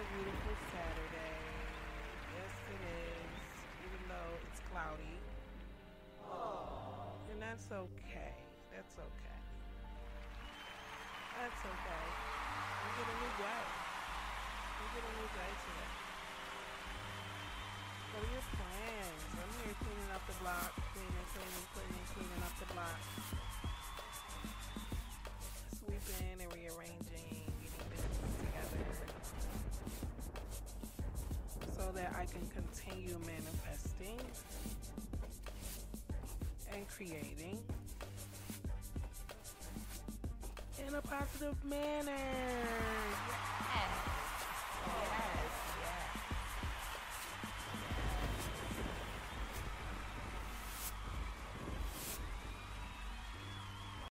a beautiful Saturday. Yes, it is. Even though it's cloudy. And that's okay. That's okay. That's okay. We get a new day. We get a new day today. What are your plans? I'm here cleaning up the block. Cleaning, cleaning, cleaning, cleaning up the block. I can continue manifesting and creating in a positive manner.